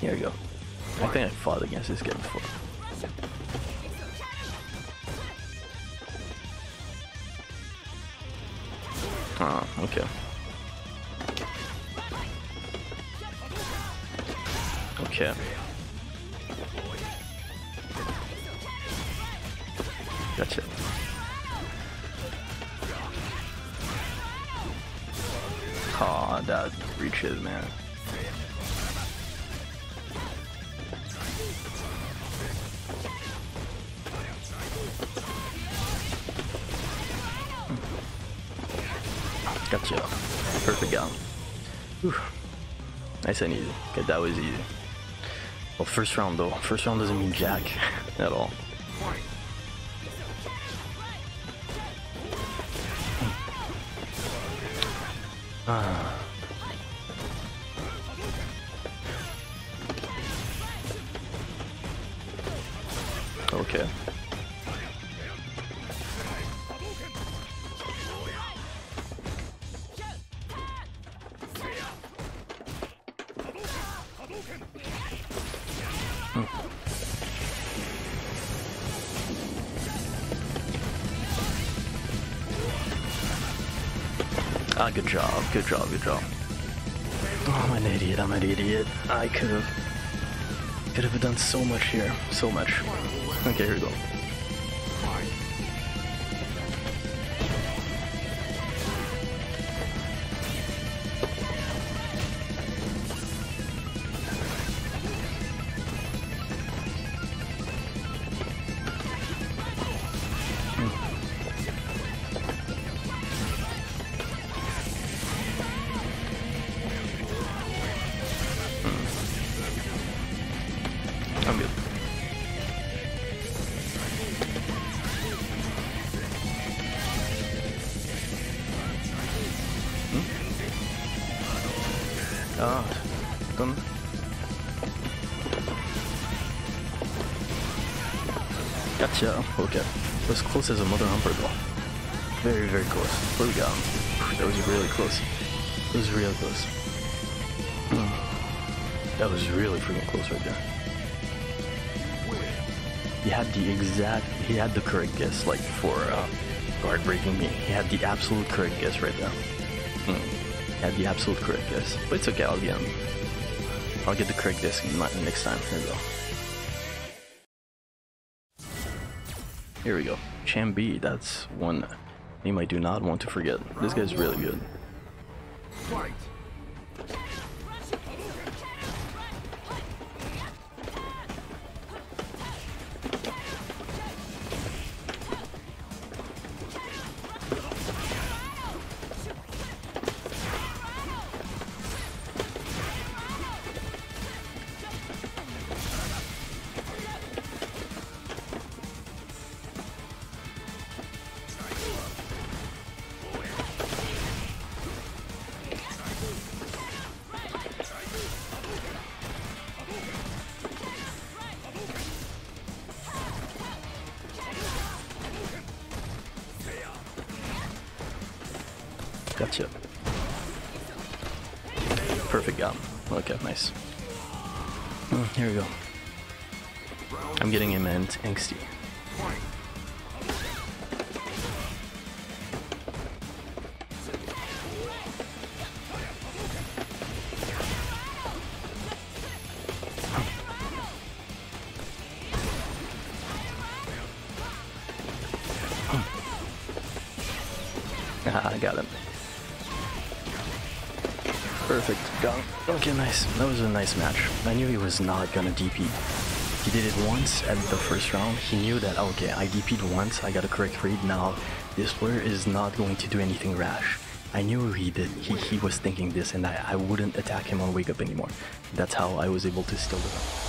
Here we go. I think I fought against this guy before. Oh, okay. Okay. Gotcha. Aw, that reaches, man. Gotcha. Perfect gun. Whew. Nice and easy. Okay, that was easy. Well, first round though. First round doesn't mean jack at all. Ah. Okay. Ah, good job, good job, good job. Oh, I'm an idiot, I'm an idiot. I could have... Could have done so much here, so much. Okay, here we go. Ah, done. Gotcha. Okay. Was close as a mother humper though. Very, very close. Do we got? him. That was really close. It was really close. Hmm. That was really freaking close right there. He had the exact, he had the correct guess, like for uh, guard breaking me. He had the absolute correct guess right there. Hmm. Had the absolute correct guess. But it's okay, I'll get him. I'll get the correct guess next time. Here we go. Here we go. Chambee, that's one name I do not want to forget. This guy's really good. Fight! Gotcha. Perfect gun. Okay, nice. Hmm, here we go. I'm getting him and angsty. Ah, I got him. Perfect. Him. Okay, nice. That was a nice match. I knew he was not gonna DP. He did it once at the first round. He knew that, okay, I DP'd once, I got a correct read. Now, this player is not going to do anything rash. I knew he did. He, he was thinking this, and I, I wouldn't attack him on wake up anymore. That's how I was able to steal the round.